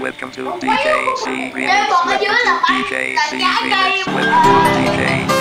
Welcome to DJ C Remix. Welcome to DJ C Remix. Welcome to DJ